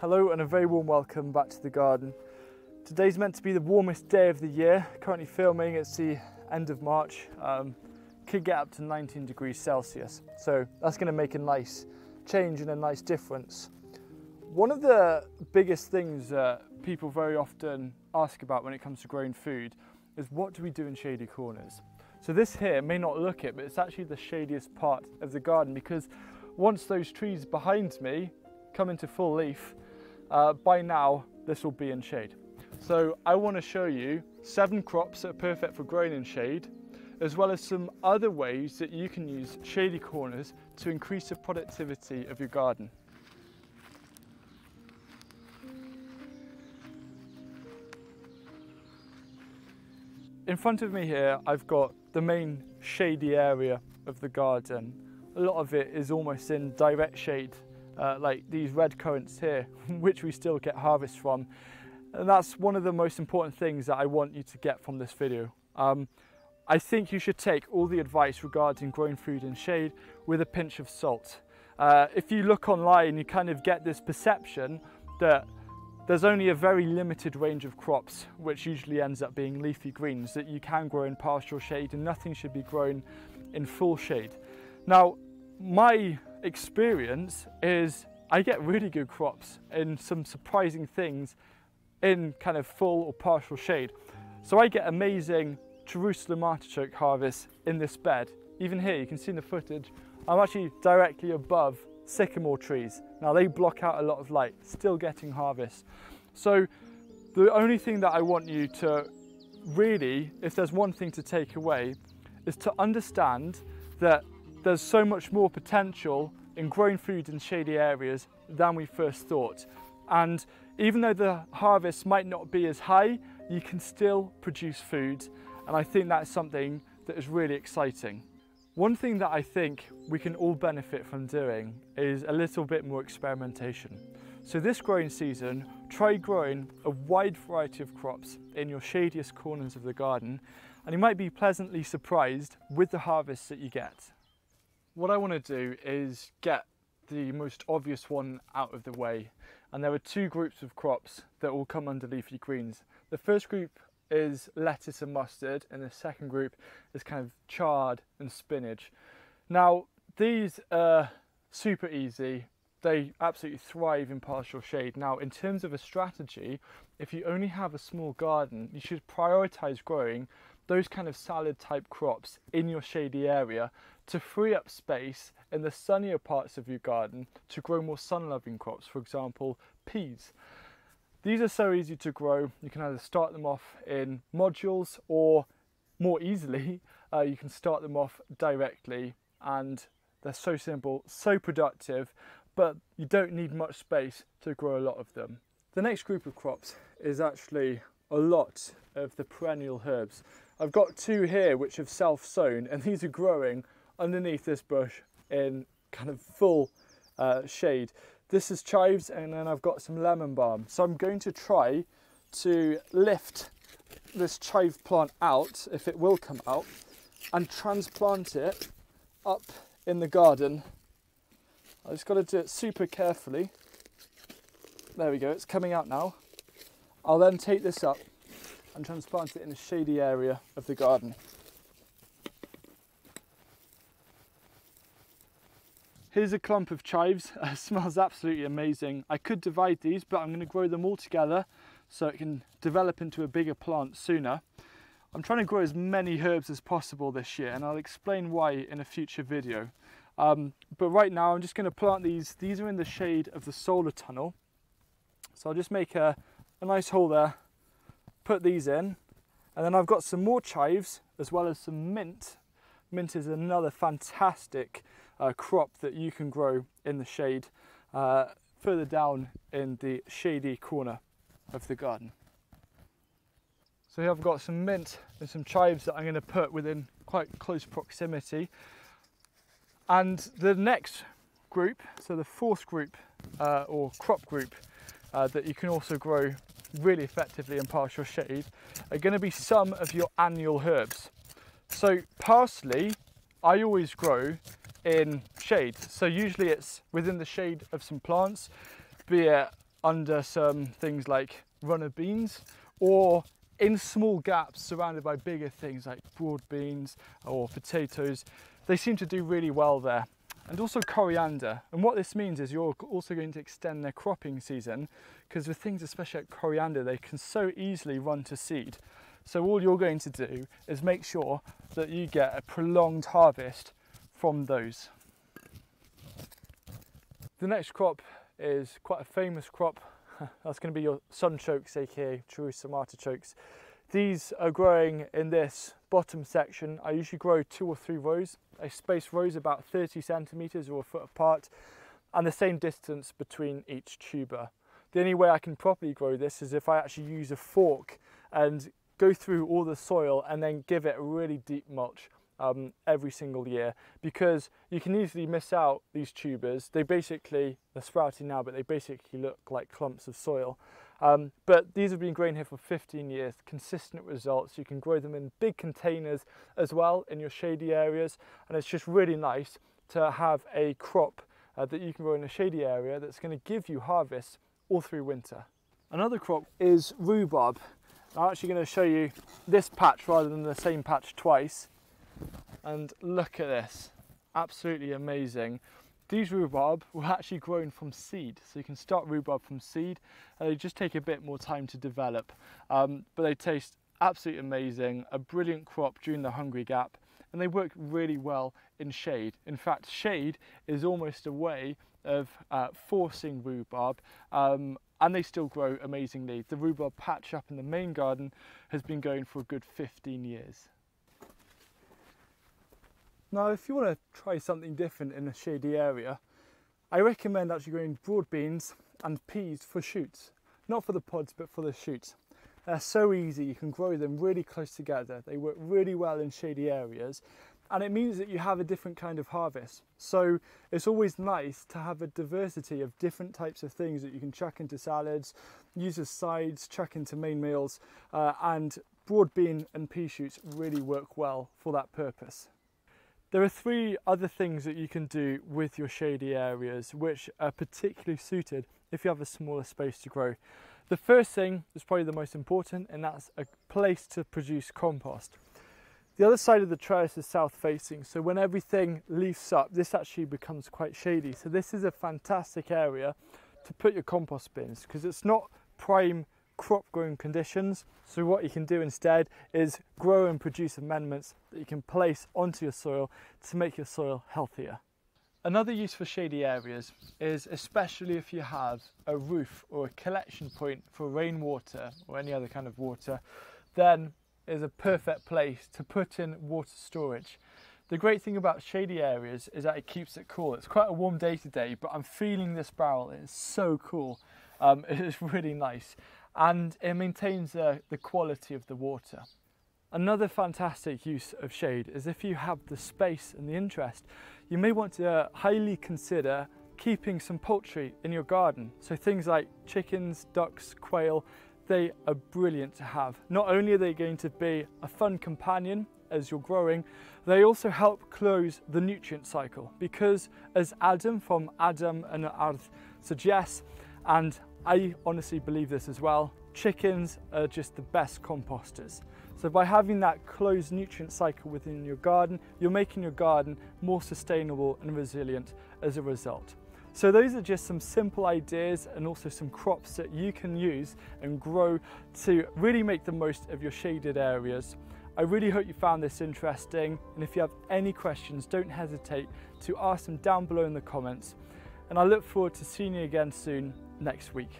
Hello and a very warm welcome back to the garden. Today's meant to be the warmest day of the year. Currently filming, it's the end of March. Um, could get up to 19 degrees Celsius. So that's gonna make a nice change and a nice difference. One of the biggest things that people very often ask about when it comes to growing food is what do we do in shady corners? So this here may not look it, but it's actually the shadiest part of the garden because once those trees behind me come into full leaf, uh, by now this will be in shade. So I want to show you seven crops that are perfect for growing in shade, as well as some other ways that you can use shady corners to increase the productivity of your garden. In front of me here, I've got the main shady area of the garden. A lot of it is almost in direct shade, uh, like these red currants here, which we still get harvest from. And that's one of the most important things that I want you to get from this video. Um, I think you should take all the advice regarding growing food in shade with a pinch of salt. Uh, if you look online, you kind of get this perception that there's only a very limited range of crops, which usually ends up being leafy greens, that you can grow in partial shade and nothing should be grown in full shade. Now, my experience is I get really good crops in some surprising things in kind of full or partial shade. So I get amazing Jerusalem artichoke harvests in this bed. Even here, you can see in the footage, I'm actually directly above sycamore trees. Now they block out a lot of light, still getting harvest. So the only thing that I want you to really, if there's one thing to take away, is to understand that there's so much more potential in growing food in shady areas than we first thought. And even though the harvest might not be as high, you can still produce food. And I think that's something that is really exciting. One thing that I think we can all benefit from doing is a little bit more experimentation. So this growing season, try growing a wide variety of crops in your shadiest corners of the garden and you might be pleasantly surprised with the harvests that you get. What I want to do is get the most obvious one out of the way and there are two groups of crops that will come under leafy greens. The first group is lettuce and mustard and the second group is kind of chard and spinach. Now these are super easy, they absolutely thrive in partial shade. Now in terms of a strategy, if you only have a small garden, you should prioritize growing those kind of salad type crops in your shady area to free up space in the sunnier parts of your garden to grow more sun loving crops, for example, peas. These are so easy to grow. You can either start them off in modules or more easily, uh, you can start them off directly and they're so simple, so productive, but you don't need much space to grow a lot of them. The next group of crops is actually a lot of the perennial herbs. I've got two here which have self-sown and these are growing underneath this bush in kind of full uh, shade. This is chives and then I've got some lemon balm. So I'm going to try to lift this chive plant out, if it will come out, and transplant it up in the garden. I just got to do it super carefully. There we go, it's coming out now. I'll then take this up and transplant it in a shady area of the garden. Here's a clump of chives. It smells absolutely amazing. I could divide these, but I'm going to grow them all together so it can develop into a bigger plant sooner. I'm trying to grow as many herbs as possible this year and I'll explain why in a future video. Um, but right now I'm just going to plant these. These are in the shade of the solar tunnel. So I'll just make a, a nice hole there, put these in, and then I've got some more chives as well as some mint. Mint is another fantastic uh, crop that you can grow in the shade uh, further down in the shady corner of the garden. So here I've got some mint and some chives that I'm going to put within quite close proximity. And the next group, so the fourth group uh, or crop group uh, that you can also grow really effectively in partial shade are going to be some of your annual herbs. So parsley, I always grow in shade. So usually it's within the shade of some plants, be it under some things like runner beans or in small gaps surrounded by bigger things like broad beans or potatoes. They seem to do really well there. And also coriander. And what this means is you're also going to extend their cropping season because with things especially like coriander, they can so easily run to seed. So all you're going to do is make sure that you get a prolonged harvest from those. The next crop is quite a famous crop. That's going to be your sunchokes, aka Jerusalem artichokes. These are growing in this bottom section. I usually grow two or three rows. I space rows about 30 centimeters or a foot apart and the same distance between each tuber. The only way I can properly grow this is if I actually use a fork and go through all the soil and then give it a really deep mulch um, every single year because you can easily miss out these tubers. They basically, they're sprouting now, but they basically look like clumps of soil. Um, but these have been grown here for 15 years, consistent results. You can grow them in big containers as well in your shady areas. And it's just really nice to have a crop uh, that you can grow in a shady area that's going to give you harvest all through winter. Another crop is rhubarb. I'm actually going to show you this patch rather than the same patch twice. And look at this, absolutely amazing. These rhubarb were actually grown from seed, so you can start rhubarb from seed, and they just take a bit more time to develop. Um, but they taste absolutely amazing, a brilliant crop during the Hungry Gap, and they work really well in shade. In fact, shade is almost a way of uh, forcing rhubarb um, and they still grow amazingly. The rhubarb patch up in the main garden has been going for a good 15 years. Now, if you want to try something different in a shady area, I recommend actually growing broad beans and peas for shoots. Not for the pods, but for the shoots. They're so easy, you can grow them really close together. They work really well in shady areas and it means that you have a different kind of harvest. So it's always nice to have a diversity of different types of things that you can chuck into salads, use as sides, chuck into main meals, uh, and broad bean and pea shoots really work well for that purpose. There are three other things that you can do with your shady areas which are particularly suited if you have a smaller space to grow. The first thing is probably the most important and that's a place to produce compost. The other side of the trellis is south facing, so when everything leaves up, this actually becomes quite shady. So this is a fantastic area to put your compost bins because it's not prime crop growing conditions. So what you can do instead is grow and produce amendments that you can place onto your soil to make your soil healthier. Another use for shady areas is especially if you have a roof or a collection point for rainwater or any other kind of water, then is a perfect place to put in water storage. The great thing about shady areas is that it keeps it cool. It's quite a warm day today, but I'm feeling this barrel. It's so cool. Um, it is really nice and it maintains uh, the quality of the water. Another fantastic use of shade is if you have the space and the interest, you may want to uh, highly consider keeping some poultry in your garden. So things like chickens, ducks, quail, they are brilliant to have. Not only are they going to be a fun companion as you're growing, they also help close the nutrient cycle because as Adam from Adam and Arth suggests, and I honestly believe this as well, chickens are just the best composters. So by having that closed nutrient cycle within your garden, you're making your garden more sustainable and resilient as a result. So those are just some simple ideas and also some crops that you can use and grow to really make the most of your shaded areas. I really hope you found this interesting and if you have any questions don't hesitate to ask them down below in the comments and I look forward to seeing you again soon next week.